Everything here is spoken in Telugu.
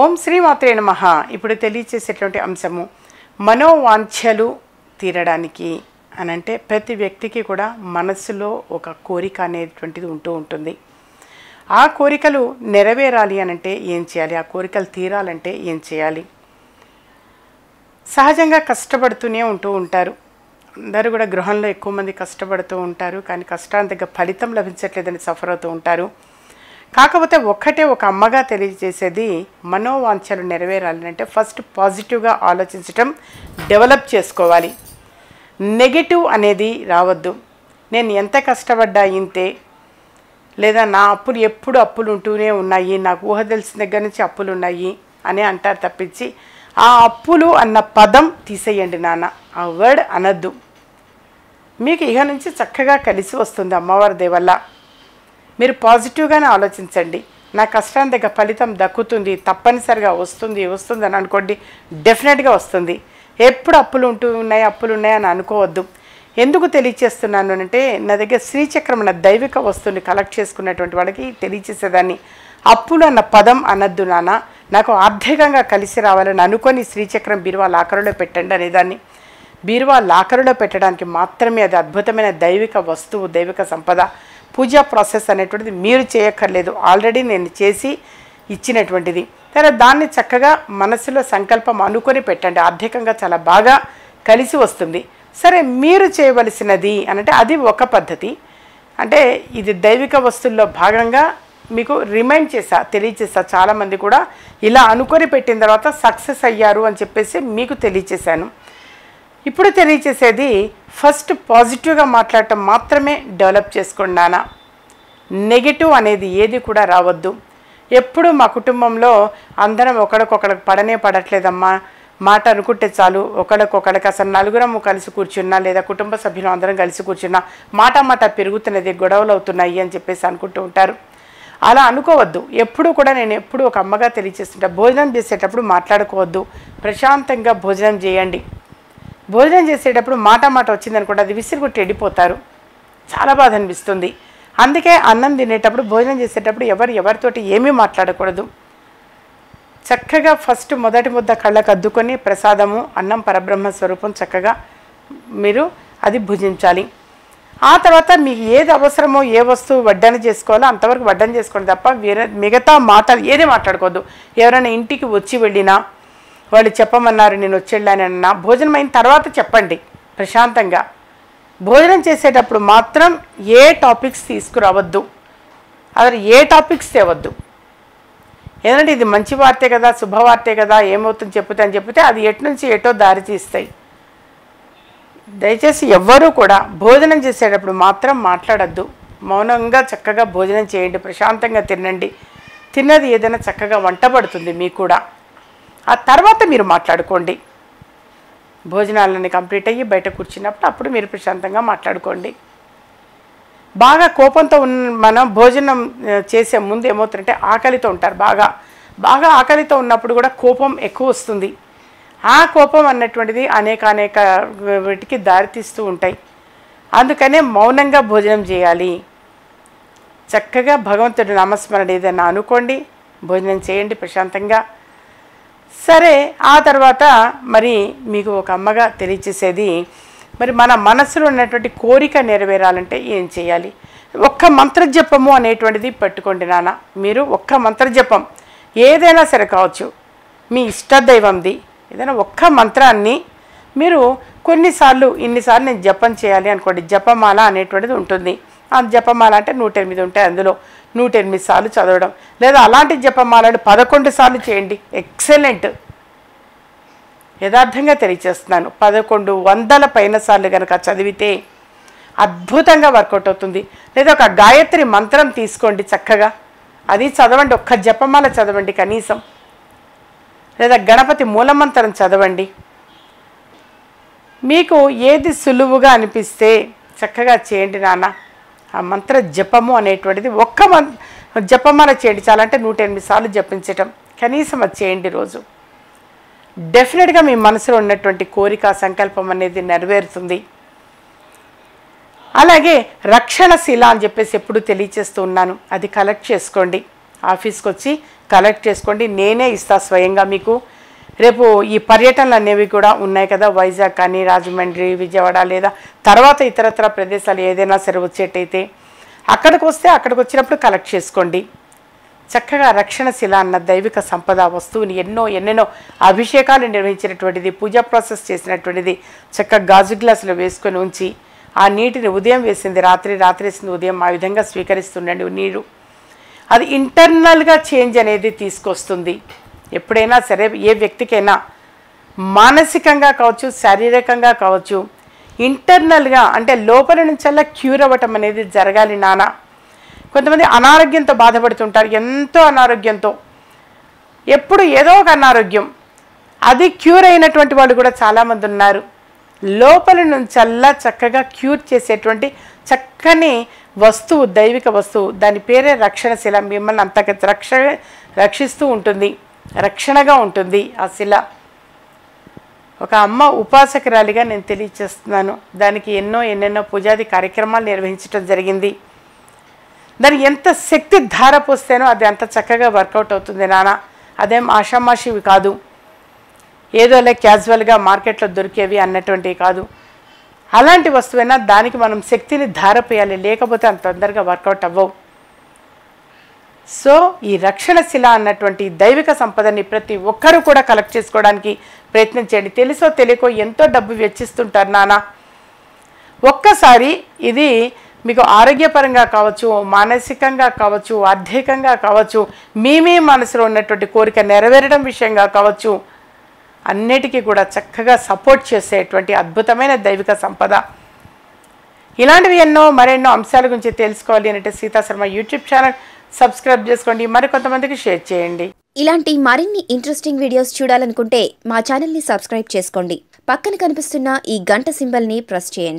ఓం శ్రీ నమ. ఇప్పుడు తెలియచేసేటువంటి అంశము మనోవాంఛలు తీరడానికి అని అంటే ప్రతి వ్యక్తికి కూడా మనసులో ఒక కోరిక అనేటువంటిది ఉంటూ ఉంటుంది. ఆ కోరికలు నెరవేరాలి అనంటే ఏం చేయాలి? ఆ కోరికలు తీరాలంటే ఏం చేయాలి? సహజంగా కష్టపడుతూనే ఉంటూ ఉంటారు. అందరూ కూడా గృహంలో ఎక్కువ మంది కష్టపడుతూ ఉంటారు. కానీ కష్టానికి ఫలితం లభించట్లేదని సఫర్ అవుతూ ఉంటారు. కాకపోతే ఒక్కటే ఒక అమ్మగా తెలియజేసేది మనోవాంఛలు నెరవేరాలి అంటే ఫస్ట్ పాజిటివ్గా ఆలోచించటం డెవలప్ చేసుకోవాలి. నెగిటివ్ అనేది రావద్దు. నేను ఎంత కష్టపడ్డా ఇంతే. లేదా నా అప్పులు ఎప్పుడు అప్పులు ఉంటూనే ఉన్నాయి నాకు ఊహ తెలిసిన దగ్గర నుంచి అప్పులు ఉన్నాయి అని అంటారు తప్పించి ఆ అప్పులు అన్న పదం తీసేయండి నాన్న. ఆ వర్డ్ అనద్దు. మీకు ఇక నుంచి చక్కగా కలిసి వస్తుంది అమ్మవారి దేవల్ల. మీరు పాజిటివ్గానే ఆలోచించండి. నా కష్టానికి దగ్గర ఫలితం దక్కుతుంది తప్పనిసరిగా వస్తుంది వస్తుంది అని అనుకోండి డెఫినెట్గా వస్తుంది. ఎప్పుడు అప్పులు ఉంటూ ఉన్నాయి అప్పులు ఉన్నాయి అని అనుకోవద్దు. ఎందుకు తెలియచేస్తున్నాను అంటే నా దగ్గర శ్రీచక్రం అన్న దైవిక వస్తువుని కలెక్ట్ చేసుకున్నటువంటి వాళ్ళకి తెలియచేసేదాన్ని. అప్పులు అన్న పదం అనద్దు నాన్న. నాకు ఆర్థికంగా కలిసి రావాలని అనుకొని శ్రీచక్రం బీరువా లాకరులో పెట్టండి అనేదాన్ని. బీరువా లాకరులో పెట్టడానికి మాత్రమే అది అద్భుతమైన దైవిక వస్తువు దైవిక సంపద. పూజా ప్రాసెస్ అనేటువంటిది మీరు చేయక్కర్లేదు. ఆల్రెడీ నేను చేసి ఇచ్చినటువంటిది. తర్వాత దాన్ని చక్కగా మనసులో సంకల్పం అనుకొని పెట్టండి. ఆర్థికంగా చాలా బాగా కలిసి వస్తుంది. సరే మీరు చేయవలసినది అనంటే అది ఒక పద్ధతి. అంటే ఇది దైవిక వస్తువుల్లో భాగంగా మీకు రిమైండ్ చేసా తెలియచేసా చాలామంది కూడా ఇలా అనుకొని పెట్టిన తర్వాత సక్సెస్ అయ్యారు అని చెప్పేసి మీకు తెలియచేశాను. ఇప్పుడు తెలియచేసేది ఫస్ట్ పాజిటివ్గా మాట్లాడటం మాత్రమే డెవలప్ చేసుకోండి నాన్న. నెగిటివ్ అనేది ఏది కూడా రావద్దు. ఎప్పుడు మా కుటుంబంలో అందరం ఒకరికొకరికి పడనే పడట్లేదమ్మా. మాట అనుకుంటే చాలు ఒకరికొకరికి అసలు నలుగురము కలిసి కూర్చున్నా లేదా కుటుంబ సభ్యులు అందరం కలిసి కూర్చున్నా మాట మాట పెరుగుతున్నది గొడవలు అవుతున్నాయి అని చెప్పేసి అనుకుంటూ ఉంటారు. అలా అనుకోవద్దు. ఎప్పుడు కూడా నేను ఎప్పుడు ఒక అమ్మగా తెలియచేస్తుంటా. భోజనం చేసేటప్పుడు మాట్లాడుకోవద్దు. ప్రశాంతంగా భోజనం చేయండి. భోజనం చేసేటప్పుడు మాట మాట వచ్చిందనుకోండి అది విసిరికొట్టి వెళ్ళిపోతారు చాలా బాధ అనిపిస్తుంది. అందుకే అన్నం తినేటప్పుడు భోజనం చేసేటప్పుడు ఎవరు ఎవరితోటి ఏమీ మాట్లాడకూడదు. చక్కగా ఫస్ట్ మొదటి ముద్ద కళ్ళకు అద్దుకొని ప్రసాదము అన్నం పరబ్రహ్మ స్వరూపం చక్కగా మీరు అది భుజించాలి. ఆ తర్వాత మీకు ఏది అవసరమో ఏ వస్తువు వడ్డన చేసుకోవాలో అంతవరకు వడ్డన చేసుకోండి తప్ప వేరే మిగతా మాటలు ఏది మాట్లాడుకోవద్దు ఎవరైనా ఇంటికి వచ్చి వెళ్ళినా వాళ్ళు చెప్పమన్నారు నేను వచ్చి భోజనం అయిన తర్వాత చెప్పండి ప్రశాంతంగా. భోజనం చేసేటప్పుడు మాత్రం ఏ టాపిక్స్ తీసుకురావద్దు. అసలు ఏ టాపిక్స్ తేవద్దు. ఎందుకంటే ఇది మంచి వార్తే కదా శుభవార్తే కదా ఏమవుతుంది చెప్తే అని చెప్తే అది ఎటు నుంచి ఎటో దారి తీస్తాయి. దయచేసి ఎవ్వరూ కూడా భోజనం చేసేటప్పుడు మాత్రం మాట్లాడద్దు. మౌనంగా చక్కగా భోజనం చేయండి ప్రశాంతంగా తినండి. తిన్నది ఏదైనా చక్కగా వంట పడుతుంది మీకు కూడా. ఆ తర్వాత మీరు మాట్లాడుకోండి. భోజనాలన్నీ కంప్లీట్ అయ్యి బయట కూర్చున్నప్పుడు అప్పుడు మీరు ప్రశాంతంగా మాట్లాడుకోండి. బాగా కోపంతో ఉన్న మనం భోజనం చేసే ముందు ఏమవుతుందంటే ఆకలితో ఉంటారు బాగా. బాగా ఆకలితో ఉన్నప్పుడు కూడా కోపం ఎక్కువ వస్తుంది. ఆ కోపం అన్నటువంటిది అనేక అనేక వీటికి దారితీస్తూ ఉంటాయి. అందుకనే మౌనంగా భోజనం చేయాలి. చక్కగా భగవంతుడి నామస్మరణ ఏదైనా అనుకోండి భోజనం చేయండి ప్రశాంతంగా. సరే ఆ తర్వాత మరి మీకు ఒక అమ్మగా తెలియచేసేది మరి మన మనసులో ఉన్నటువంటి కోరిక నెరవేరాలంటే ఏం చేయాలి? ఒక్క మంత్రజపము అనేటువంటిది పెట్టుకోండి నాన్న. మీరు ఒక్క మంత్రజపం ఏదైనా సరే కావచ్చు. మీ ఇష్టదైవంది. ఏదైనా ఒక్క మంత్రాన్ని మీరు కొన్నిసార్లు ఇన్నిసార్లు నేను జపం చేయాలి అనుకోండి. జపమాల అనేటువంటిది ఉంటుంది. జపమాల అంటే నూట ఎనిమిది ఉంటాయి అందులో. నూట ఎనిమిది సార్లు చదవడం. లేదా అలాంటి జపమాలను పదకొండు సార్లు చేయండి. ఎక్సలెంట్. యథార్థంగా తెలియచేస్తున్నాను. పదకొండు వందల పైన సార్లు కనుక చదివితే అద్భుతంగా వర్కౌట్ అవుతుంది. లేదా ఒక గాయత్రి మంత్రం తీసుకోండి చక్కగా. అది చదవండి. ఒక్క జపమాల చదవండి కనీసం. లేదా గణపతి మూలమంత్రం చదవండి. మీకు ఏది సులువుగా అనిపిస్తే చక్కగా చేయండి నాన్న. ఆ మంత్ర జపము అనేటువంటిది ఒక్క మం జపమన చేయండి చాలంటే నూట ఎనిమిది సార్లు జపించటం. కనీసం అది చేయండి రోజు. డెఫినెట్గా మీ మనసులో ఉన్నటువంటి కోరిక సంకల్పం అనేది నెరవేరుతుంది. అలాగే రక్షణశీల అని చెప్పేసి ఎప్పుడు తెలియచేస్తూ ఉన్నాను. అది కలెక్ట్ చేసుకోండి. ఆఫీస్కి వచ్చి కలెక్ట్ చేసుకోండి. నేనే ఇస్తా స్వయంగా మీకు. రేపు ఈ పర్యటనలు అనేవి కూడా ఉన్నాయి కదా. వైజాగ్ కానీ రాజమండ్రి విజయవాడ లేదా తర్వాత ఇతరత్ర ప్రదేశాలు ఏదైనా సరే వచ్చేటైతే అక్కడికి వస్తే అక్కడికి వచ్చినప్పుడు కలెక్ట్ చేసుకోండి. చక్కగా రక్షణశిల అన్న దైవిక సంపద వస్తువుని ఎన్నో ఎన్నెన్నో అభిషేకాలు నిర్వహించినటువంటిది పూజా ప్రాసెస్ చేసినటువంటిది చక్కగా గాజు గ్లాసులో వేసుకొని ఉంచి ఆ నీటిని ఉదయం వేసింది రాత్రి రాత్రి వేసింది ఉదయం ఆ విధంగా స్వీకరిస్తుండండి నీరు. అది ఇంటర్నల్గా చేంజ్ అనేది తీసుకొస్తుంది. ఎప్పుడైనా సరే ఏ వ్యక్తికైనా మానసికంగా కావచ్చు శారీరకంగా కావచ్చు ఇంటర్నల్గా అంటే లోపల నుంచల్లా క్యూర్ అవ్వటం అనేది జరగాలి నాన్న. కొంతమంది అనారోగ్యంతో బాధపడుతుంటారు ఎంతో అనారోగ్యంతో. ఎప్పుడు ఏదో ఒక అనారోగ్యం. అది క్యూర్ అయినటువంటి వాళ్ళు కూడా చాలామంది ఉన్నారు. లోపల నుంచల్లా చక్కగా క్యూర్ చేసేటువంటి చక్కని వస్తువు దైవిక వస్తువు దాని పేరే రక్షణశీల మిమ్మల్ని అంత రక్ష రక్షిస్తూ ఉంటుంది. రక్షణగా ఉంటుంది ఆ శిల. ఒక అమ్మ ఉపాసకురాలిగా నేను తెలియచేస్తున్నాను. దానికి ఎన్నో ఎన్నెన్నో పూజాది కార్యక్రమాలు నిర్వహించడం జరిగింది. దానికి ఎంత శక్తి ధార పోస్తేనో అది అంత చక్కగా వర్కౌట్ అవుతుంది నాన్న అదేం ఆషామాషివి కాదు. ఏదోలే క్యాజువల్గా మార్కెట్లో దొరికేవి అన్నటువంటివి కాదు. అలాంటి వస్తువైనా దానికి మనం శక్తిని ధారపోయాలి లేకపోతే అంత తొందరగా వర్కౌట్ అవ్వవు. సో ఈ రక్షణ శిల అన్నటువంటి దైవిక సంపదని ప్రతి ఒక్కరూ కూడా కలెక్ట్ చేసుకోవడానికి ప్రయత్నం చేయండి. తెలుసో తెలియకో ఎంతో డబ్బు వెచ్చిస్తుంటారు నాన్న ఒక్కసారి ఇది మీకు ఆరోగ్యపరంగా కావచ్చు మానసికంగా కావచ్చు ఆర్థికంగా కావచ్చు మీ మీ మనసులో ఉన్నటువంటి కోరిక నెరవేరడం విషయంగా కావచ్చు అన్నిటికీ కూడా చక్కగా సపోర్ట్ చేసేటువంటి అద్భుతమైన దైవిక సంపద. ఇలాంటివి ఎన్నో మరెన్నో అంశాల గురించి తెలుసుకోవాలి అంటే సీతాశర్మ యూట్యూబ్ ఛానల్ సబ్స్క్రైబ్ చేసుకోండి. మరికొంతమందికి షేర్ చేయండి. ఇలాంటి మరిన్ని ఇంట్రెస్టింగ్ వీడియోస్ చూడాలనుకుంటే మా ఛానల్ని సబ్స్క్రైబ్ చేసుకోండి. పక్కన కనిపిస్తున్న ఈ గంట సింబల్ని ప్రెస్ చేయండి.